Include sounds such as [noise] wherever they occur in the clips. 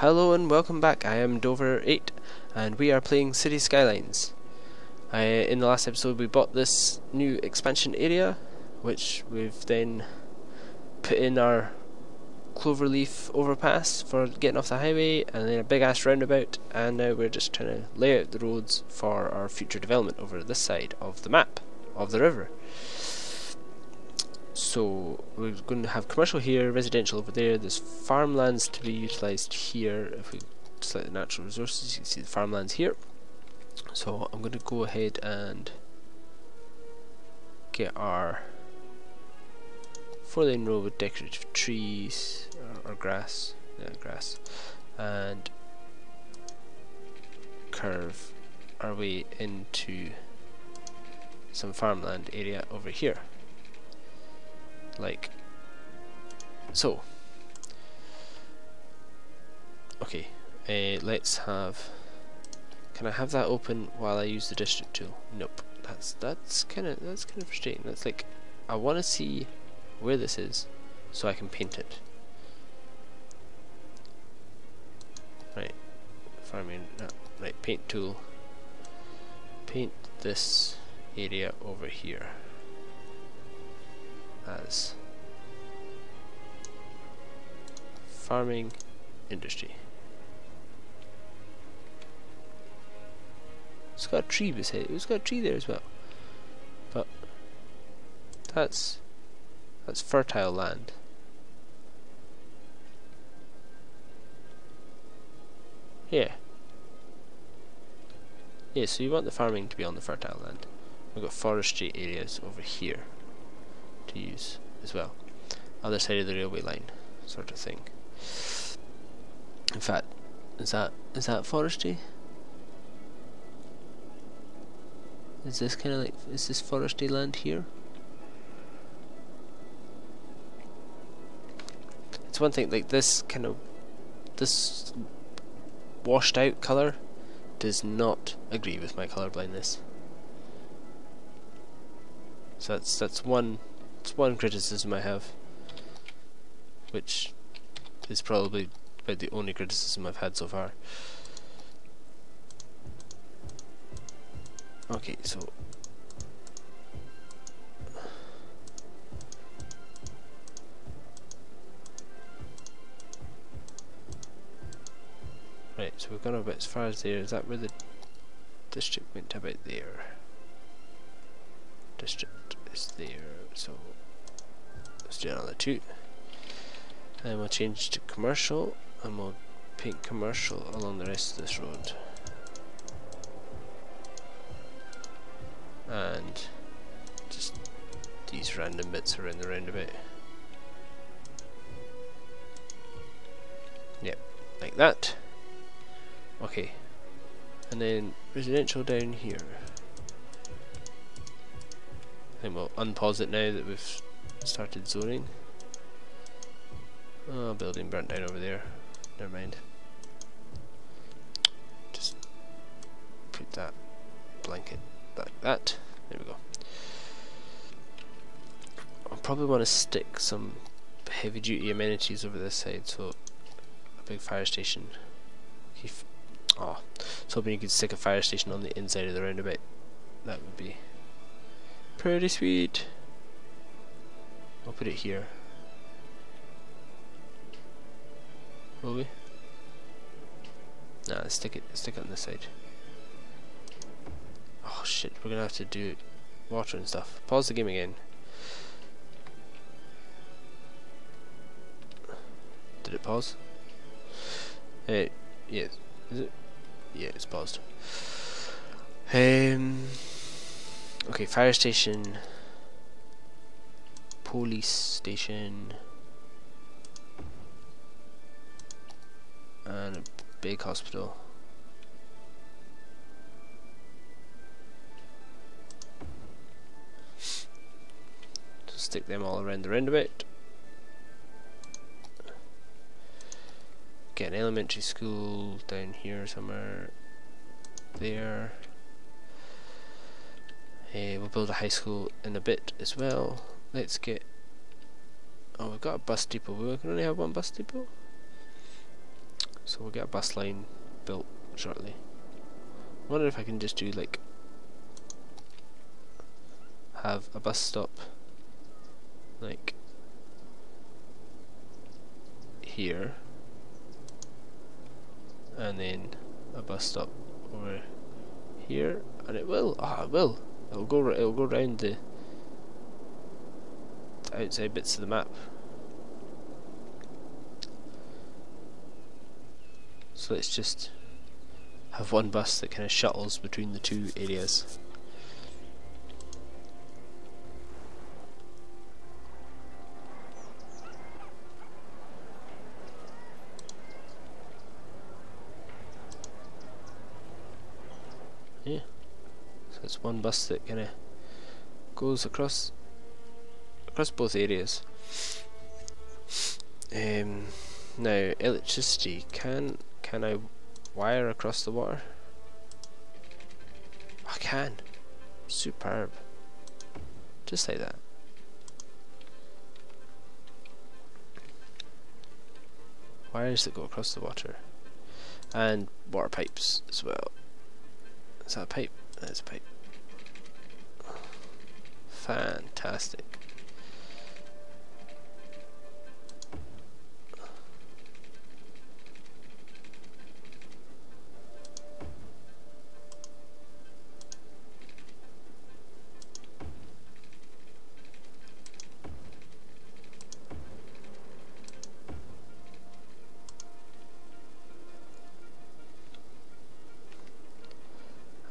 Hello and welcome back. I am Dover8 and we are playing City Skylines. In the last episode we bought this new expansion area which we've then put in our cloverleaf overpass for getting off the highway and then a big ass roundabout and now we're just trying to lay out the roads for our future development over this side of the map of the river. So we're going to have commercial here, residential over there, there's farmlands to be utilised here. If we select the natural resources you can see the farmlands here. So I'm going to go ahead and get our four lane road with decorative trees or, or grass, yeah grass, and curve our way into some farmland area over here like so okay uh, let's have can I have that open while I use the district tool? Nope. That's that's kind of that's kind of frustrating. That's like I want to see where this is so I can paint it. Right. Farming no, right paint tool. Paint this area over here as farming industry. It's got a tree beside it. It's got a tree there as well. But that's that's fertile land. Yeah. Yeah, so you want the farming to be on the fertile land. We've got forestry areas over here to use as well. Other side of the railway line, sort of thing. In fact, is that is that forestry? Is this kind of like is this forestry land here? It's one thing like this kind of this washed out color does not agree with my color blindness. So that's that's one that's one criticism I have, which is probably about the only criticism I've had so far. Okay, so Right, so we've gone a bit as far as there. Is that where the district went about there? District is there, so let's do another two. And we'll change to commercial, and we'll paint commercial along the rest of this road. And just these random bits around the roundabout. Yep, like that. Okay, and then residential down here. And we'll unpause it now that we've started zoning. Oh, building burnt down over there. Never mind. Just put that blanket like that. There we go. I probably want to stick some heavy duty amenities over this side, so a big fire station. Oh, I was hoping you could stick a fire station on the inside of the roundabout. That would be pretty sweet. I'll put it here. Will we? Nah, stick it stick it on this side. Oh shit, we're gonna have to do water and stuff. Pause the game again. Did it pause? Hey, yes. Is it? Yeah, it's paused. Um. Okay, fire station police station and a big hospital. Just stick them all around the end of it. Get an elementary school down here somewhere. There. Uh, we'll build a high school in a bit as well. Let's get oh we've got a bus depot. We can only have one bus depot. So we'll get a bus line built shortly. I wonder if I can just do like have a bus stop like here and then a bus stop over here and it will. Ah it will it'll go it'll go around the outside bits of the map. So let's just have one bus that kind of shuttles between the two areas it's one bus that kind of goes across across both areas. Um, now electricity. Can can I wire across the water? I can. Superb. Just like that. Wires that go across the water. And water pipes as well. Is that a pipe? That's a pipe. Fantastic.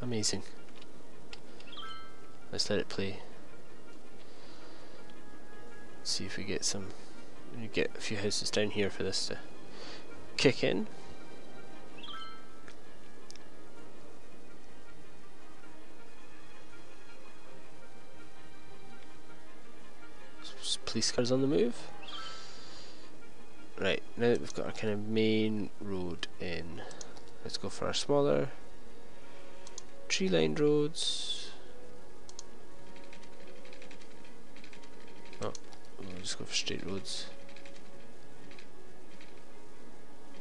Amazing. Let's let it play. See if we get some. Get a few houses down here for this to kick in. Police cars on the move. Right, now that we've got our kind of main road in, let's go for our smaller tree lined roads. Just go for straight roads.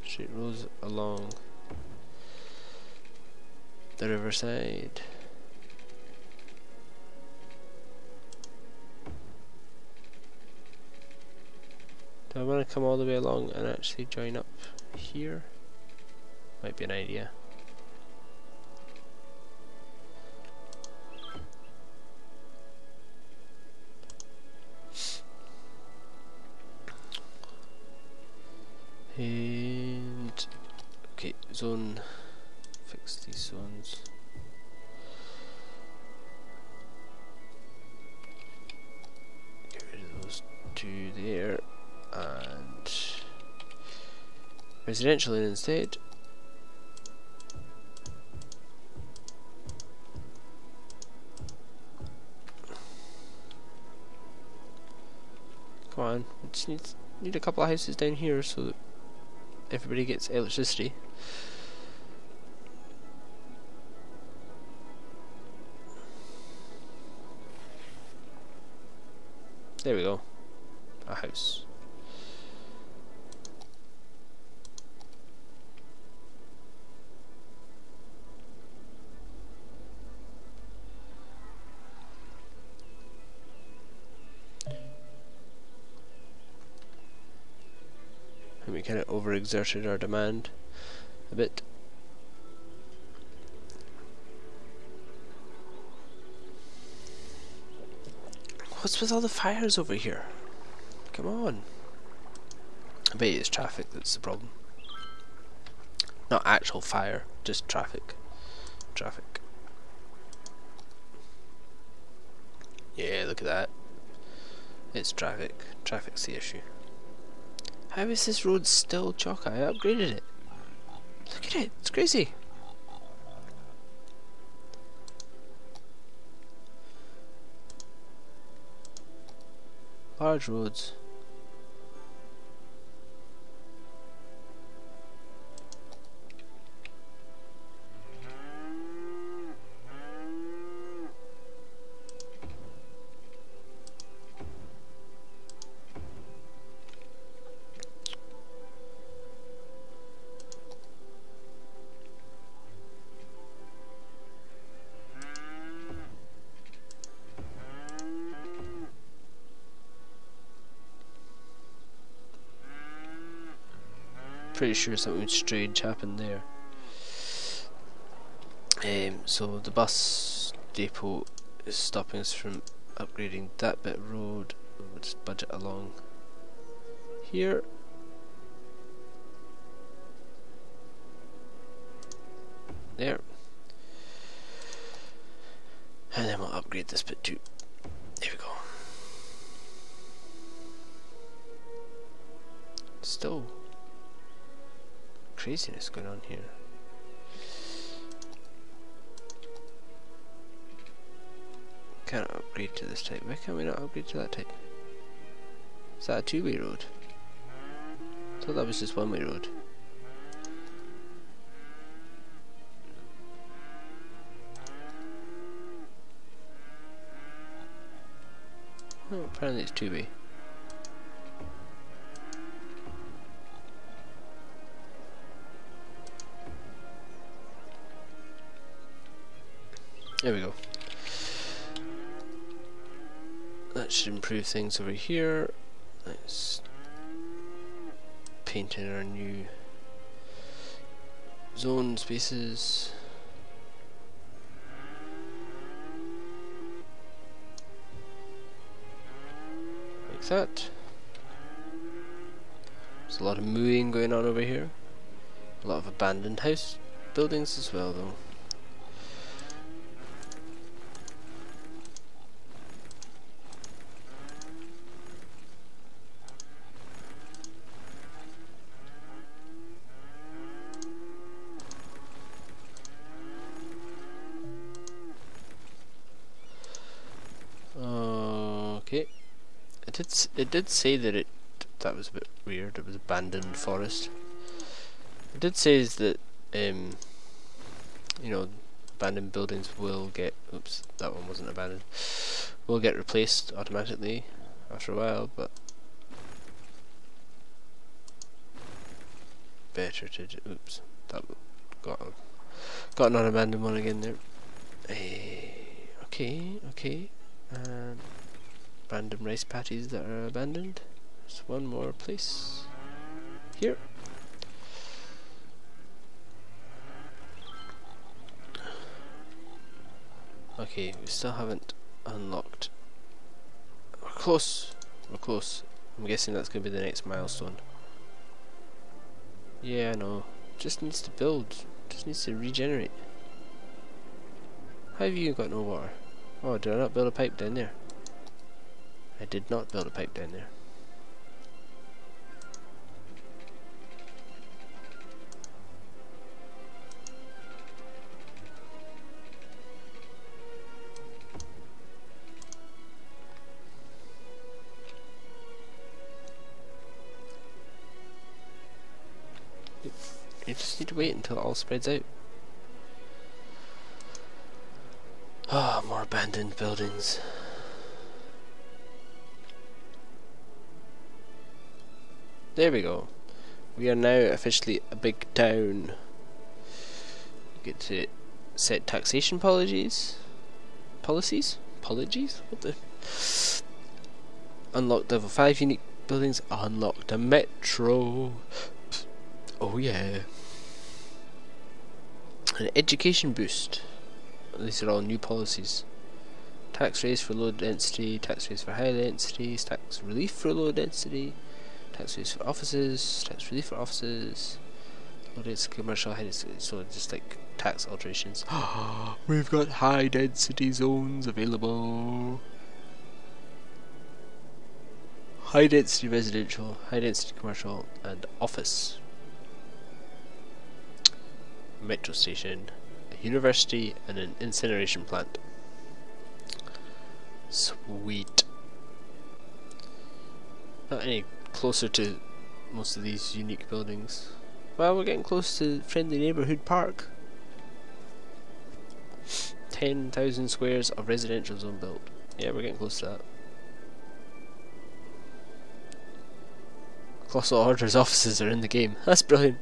Straight roads along the riverside. Do I want to come all the way along and actually join up here? Might be an idea. Two there and residential in instead. Come on, we just need need a couple of houses down here so that everybody gets electricity. There we go. A house. And we kind of overexerted our demand a bit. What's with all the fires over here? Come on. I bet it's traffic that's the problem. Not actual fire, just traffic. Traffic. Yeah, look at that. It's traffic. Traffic's the issue. How is this road still chalk? I upgraded it. Look at it, it's crazy. Large roads. Pretty sure something strange happened there. Um, so the bus depot is stopping us from upgrading that bit of road. We'll just budget along here. There. And then we'll upgrade this bit too. There we go. Still craziness going on here. Can't upgrade to this type. Why can't we not upgrade to that type? Is that a two-way road? I thought that was just one-way road. Oh, apparently it's two-way. There we go. That should improve things over here. Let's paint in our new zone spaces. Like that. There's a lot of mooing going on over here. A lot of abandoned house buildings as well though. Okay. It did it did say that it that was a bit weird. It was abandoned forest. It did say that um you know abandoned buildings will get oops that one wasn't abandoned will get replaced automatically after a while but better to oops that got got an abandoned one again there uh, okay okay um, random rice paddies that are abandoned. There's one more place here. Okay, we still haven't unlocked. We're close. We're close. I'm guessing that's going to be the next milestone. Yeah, I know. Just needs to build. Just needs to regenerate. How have you got no water? Oh, did I not build a pipe down there? I did not build a pipe down there. You just need to wait until it all spreads out. Ah, oh, more abandoned buildings. There we go. We are now officially a big town. Get to set taxation policies. Policies? Apologies? What the? Unlocked level 5 unique buildings. Unlocked a metro. Oh yeah. An education boost. These are all new policies. Tax raise for low density, tax raise for high density, tax relief for low density, tax raise for offices, tax relief for offices, low density commercial, density, so just like tax alterations. [gasps] We've got high density zones available. High density residential, high density commercial, and office. Metro station a university and an incineration plant. Sweet. Not any closer to most of these unique buildings. Well, we're getting close to Friendly Neighbourhood Park. 10,000 squares of residential zone built. Yeah, we're getting close to that. Colossal Orders offices are in the game. That's brilliant.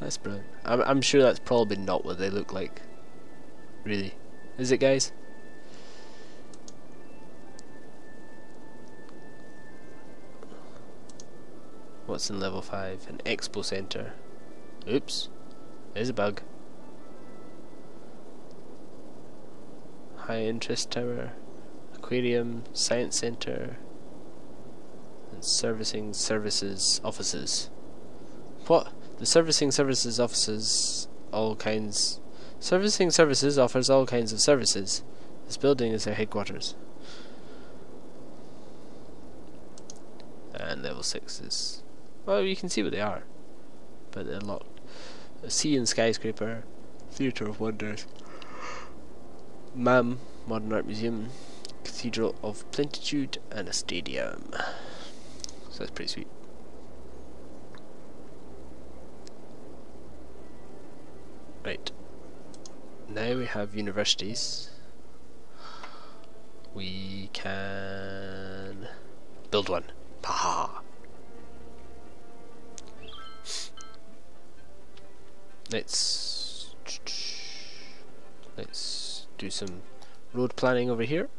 That's brilliant. I'm, I'm sure that's probably not what they look like. Really. Is it, guys? What's in level 5? An expo center. Oops. There's a bug. High interest tower. Aquarium. Science center. And servicing services offices. What? The servicing services offices all kinds servicing services offers all kinds of services. This building is their headquarters. And level six is well you can see what they are. But they're locked. A sea and skyscraper, theatre of wonders. MAM, Modern Art Museum, Cathedral of Plentitude, and a stadium. So that's pretty sweet. Right. Now we have universities. We can build one. Paha. Let's let's do some road planning over here.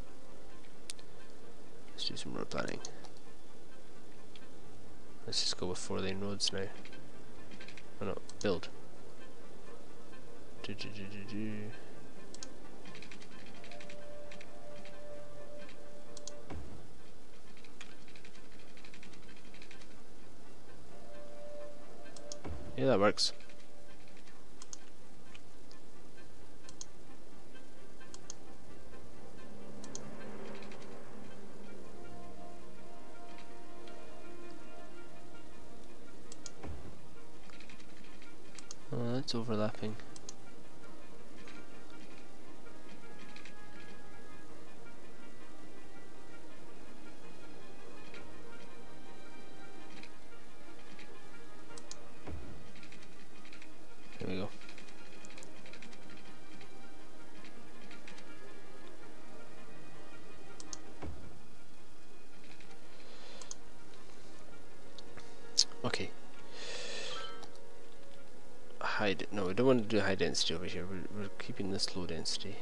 Let's do some road planning. Let's just go with four lane roads now. Oh no, build. Do, do, do. Yeah, that works. Overlapping. High density over here. We're, we're keeping this low density.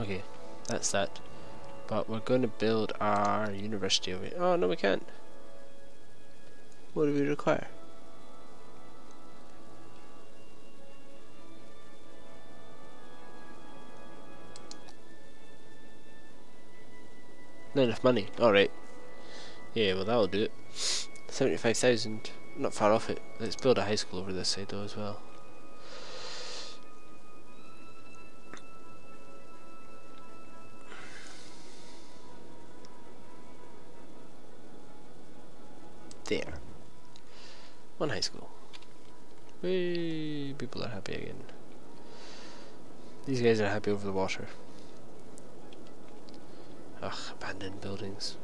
Okay, that's that. But we're going to build our university over here. Oh, no we can't. What do we require? Not enough money. Alright. Yeah, well that'll do it. 75,000. Not far off it. Let's build a high school over this side though as well. There. One high school. Whee! People are happy again. These guys are happy over the water. Ugh, abandoned buildings.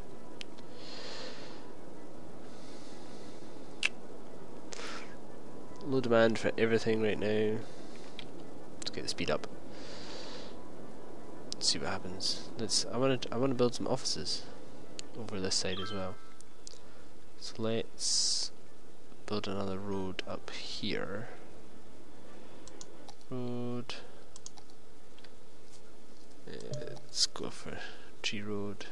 Low demand for everything right now. Let's get the speed up. Let's see what happens. Let's. I want to. I want to build some offices over this side as well. So let's build another road up here. Road. Let's go for G road.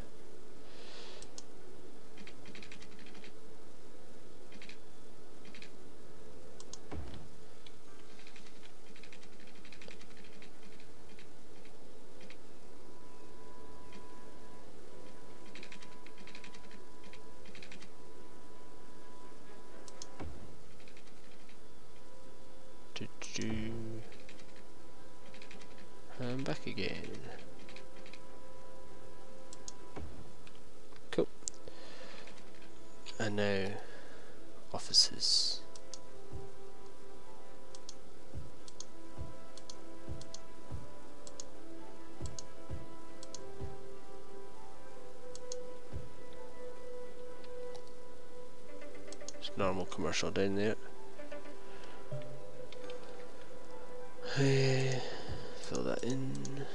Do, do, do. And back again. Cool. And now offices. Just normal commercial down there. Fill that in.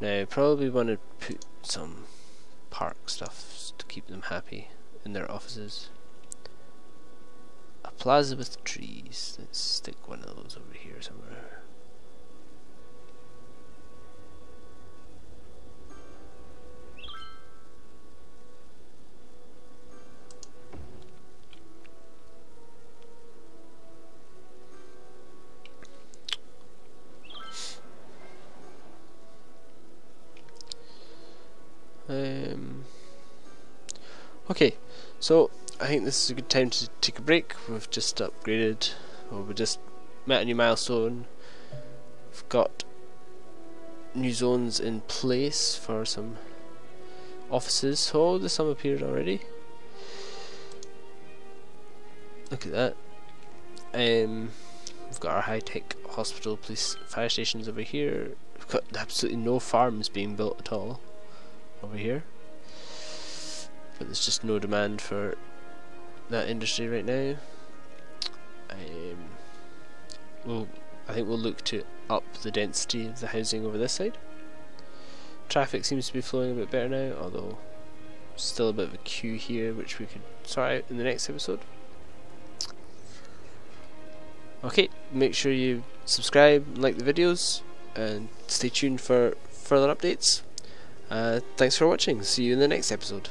Now, probably want to put some park stuff keep them happy in their offices. A plaza with trees. Let's stick one of those over here somewhere. Okay, so I think this is a good time to take a break. We've just upgraded, or we just met a new milestone. We've got new zones in place for some offices. Oh, there's some appeared already. Look at that. Um, we've got our high-tech hospital, police, fire stations over here. We've got absolutely no farms being built at all over here but there's just no demand for that industry right now um, we'll, I think we'll look to up the density of the housing over this side traffic seems to be flowing a bit better now although still a bit of a queue here which we could sort out in the next episode okay make sure you subscribe like the videos and stay tuned for further updates uh, thanks for watching. See you in the next episode.